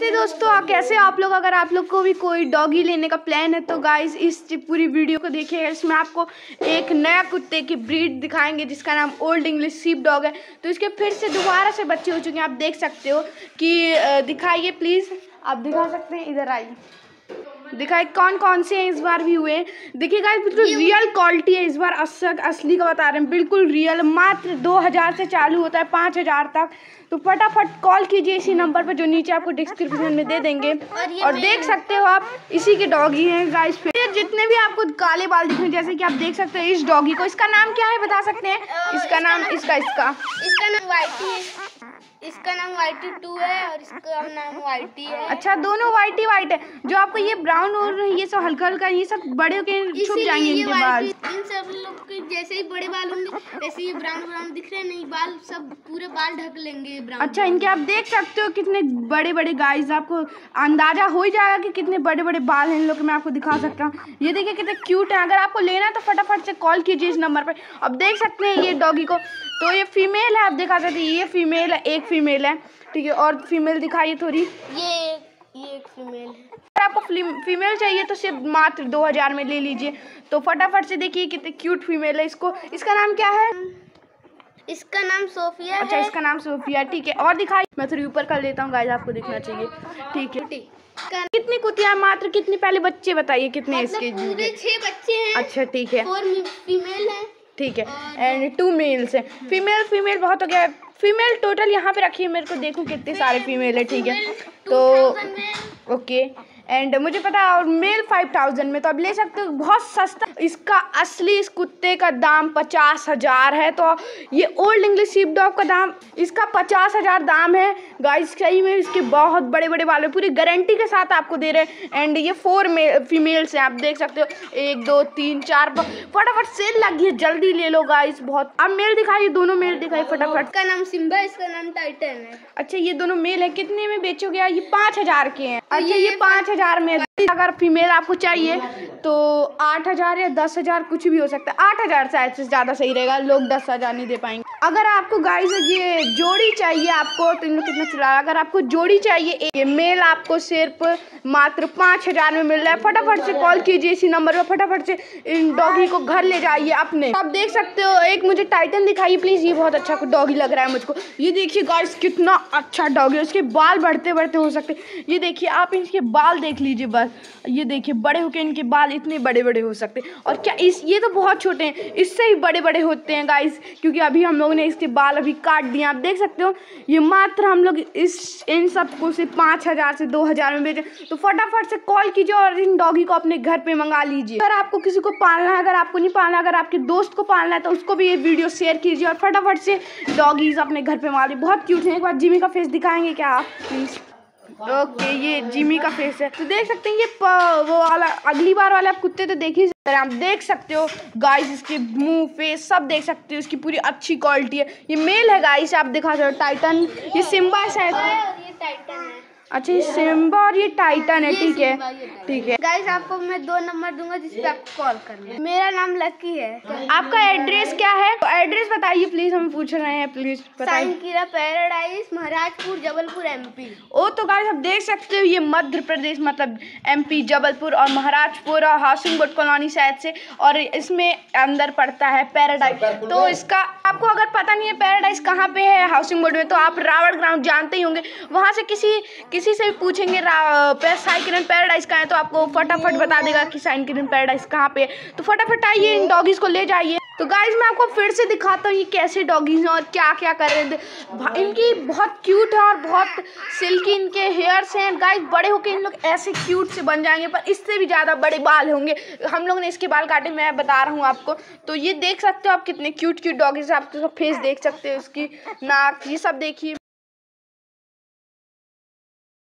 तो दोस्तों, आप कैसे आप लोग, अगर आप लोग को भी कोई डॉगी लेने का प्लान है तो गाइस इस पूरी वीडियो को देखिएगा इसमें आपको एक नया कुत्ते की ब्रीड दिखाएँगे, जिसका नाम ओल्ड इंग्लिश सीप डॉग है। तो इसके फिर से दोबारा से बच्चे हो चुके हैं। आप देख सकते हो कि दिखाइए प्लीज़ आप दिखा सकते हैं, इधर आइए। दिखाए कौन कौन से हैं इस बार भी हुए? देखिए गाइस बिल्कुल रियल क्वालिटी है इस बार असक असली का बता रहे हैं। बिल्कुल रियल मात्र दो हज़ार से चालू होता है पाँच हज़ार तक। तो फटाफट कॉल कीजिए इसी नंबर पर जो नीचे आपको डिस्क्रिप्शन में दे देंगे। और और देख सकते हो आप इसी के डॉगी हैं गाइस फिर जितने भी आपको काले बाल दिख रहे हैं जैसे कि आप देख सकते हो इस डॉगी को इसका नाम क्या है बता सकते हैं? इसका नाम इसका इसका। इसका नाम वाइटी है। इसका नाम वाइटी टू है और इसका नाम वाइटी है। अच्छा दोनों वाइटी वाइट है। जो आपको ये ब्राउन और ये सब हल्का हल्का ये सब बड़े होके छुप जाएँगे इनके बाल। इन सब लोग के जैसे ही बड़े बाल होंगे वैसे ये ब्राउन ब्राउन दिख रहे नहीं बाल सब पूरे बाल ढक लेंगे ब्राउन अच्छा इनके आप देख सकते हो कितने बड़े बड़े गाइस आपको अंदाज़ा हो ही जाएगा कि कितने बड़े बड़े बाल हैं इन लोग मैं आपको दिखा सकता हूँ। ये देखिए कितने क्यूट है। अगर आपको लेना है तो फटाफट से कॉल कीजिए इस नंबर पर अब देख सकते हैं ये डॉगी को। तो ये फीमेल है आप दिखा सकते हैं ये फीमेल है एक फीमेल है ठीक है? और फीमेल दिखाइए थोड़ी। ये ये एक फीमेल है। अगर आपको फीमेल चाहिए तो सिर्फ़ मात्र दो हज़ार में ले लीजिए। तो फटाफट से देखिए कितने क्यूट फीमेल है इसको। इसका नाम क्या है? इसका नाम सोफिया अच्छा इसका नाम सोफिया ठीक है? और दिखाई मैं थोड़ी ऊपर कर लेता हूँ गाइस आपको देखना चाहिए। ठीक है। कितनी कुतिया मात्र कितनी पहले बच्चे बताइए कितने मतलब इसके छह बच्चे हैं। अच्छा ठीक है। फीमेल है। ठीक है। एंड टू मेल्स हैं। फीमेल फीमेल बहुत हो गया। फीमेल टोटल यहाँ पे रखी है मेरे को देखूँ कितने सारे फीमेल है ठीक है। तो ओके। एंड मुझे पता है और मेल फाइव थाउज़ेंड में तो अब ले सकते हो बहुत सस्ता। इसका असली इस कुत्ते का दाम पचास हज़ार है तो ये ओल्ड इंग्लिश सीप डॉग का दाम इसका पचास हज़ार दाम है। गाइस सही में इसके बहुत बड़े बड़े बाल पूरी गारंटी के साथ आपको दे रहे हैं। एंड ये फोर फीमेल्स हैं आप देख सकते हो। एक दो तीन चार फटाफट सेल लगी है जल्दी ले लो गाइस बहुत। अब मेल दिखाइए दोनों मेल दिखाई फटाफट। का नाम सिम्बा इसका नाम टाइटन है। अच्छा ये दोनों मेल है कितने में बेचोगे? ये पाँच हज़ार के हैं। अच्छा ये पाँच हज़ार में अगर फीमेल आपको चाहिए तो आठ हज़ार या दस हज़ार कुछ भी हो सकता है। आठ हज़ार शायद से ज़्यादा सही रहेगा, लोग दस हज़ार नहीं दे पाएँगे। अगर आपको गाइस ये जोड़ी चाहिए आपको तो इन कितना चला अगर आपको जोड़ी चाहिए, ये मेल आपको सिर्फ़ मात्र पाँच हज़ार में मिल रहा है। फटाफट से कॉल कीजिए इसी नंबर पर फटाफट से इन डॉगी को घर ले जाइए अपने। आप देख सकते हो, एक मुझे टाइटन दिखाइए प्लीज़ ये बहुत अच्छा डॉगी लग रहा है मुझको। ये देखिए गाइस कितना अच्छा डॉगी है, उसके बाल बढ़ते बढ़ते हो सकते ये देखिए, आप इनके बाल देख लीजिए बस। ये देखिए, बड़े होके इनके बाल इतने बड़े बड़े हो सकते हैं। और क्या इस, ये तो बहुत छोटे हैं, इससे ही बड़े बड़े होते हैं गाइस क्योंकि अभी हम लोगों ने इसके बाल अभी काट दिए आप देख सकते हो, ये मात्र हम लोग इस, इन सबको से पाँच हज़ार से दो हज़ार में बेचे तो फटाफट से कॉल कीजिए और इन डॉगी को अपने घर पे मंगा लीजिए। अगर आपको किसी को पालना है, अगर आपको नहीं पालना, अगर आपके दोस्त को पालना है तो उसको भी ये वीडियो शेयर कीजिए और फटाफट से डॉगीज अपने घर पे मंगा लीजिए बहुत क्यूट है। एक बार जिमी का फेस दिखाएँगे क्या? आप प्लीज़ ओके, ये जिमी का फेस है। तो देख सकते हैं, ये वो वाला, अगली बार वाले आप कुत्ते तो देख ही सकते आप देख सकते हो। गाइस इसके मुँह फेस सब देख सकते हो, इसकी पूरी अच्छी क्वालिटी है। ये मेल है गाइस आप दिखा सकते हो टाइटन ये सिम्बा शायद। है। अच्छा ये सिम्बा और ये टाइटन है ठीक है। ठीक है। गाइस आपको मैं दो नंबर दूँगा जिस पे आपको कॉल करना है। मेरा नाम लकी है। आपका एड्रेस क्या है? तो एड्रेस बताइए प्लीज़ हम पूछ रहे हैं प्लीज़ बताइए। किला पैराडाइज महाराजपुर जबलपुर एमपी ओ तो गाइस आप देख सकते हो ये मध्य प्रदेश मतलब एमपी जबलपुर और महाराजपुर और हाउसिंग बोर्ड कॉलोनी शायद से और इसमें अंदर पड़ता है पैराडाइज तो इसका आपको अगर पता नहीं है पैराडाइज कहाँ पे है हाउसिंग बोर्ड में तो आप रावण ग्राउंड जानते ही होंगे। वहाँ से किसी किसी से भी पूछेंगे साई किरण पैराडाइज कहाँ है तो आपको फटाफट बता देगा कि साइन किरण पैराडाइज कहाँ पे है। तो फटाफट आइए इन डॉगीज़ को ले जाइए। तो गाइज़ मैं आपको फिर से दिखाता हूँ ये कैसे डॉगीज हैं और क्या क्या कर रहे थे इनकी बहुत क्यूट है और बहुत सिल्की इनके हेयर्स हैं। गाइज़ बड़े होकर इन लोग ऐसे क्यूट से बन जाएँगे पर इससे भी ज़्यादा बड़े बाल होंगे। हम लोग ने इसके बाल काटे मैं बता रहा हूँ आपको। तो ये देख सकते हो आप कितने क्यूट क्यूट डॉगीज आप तो फेस देख सकते हो उसकी नाक ये सब देखिए।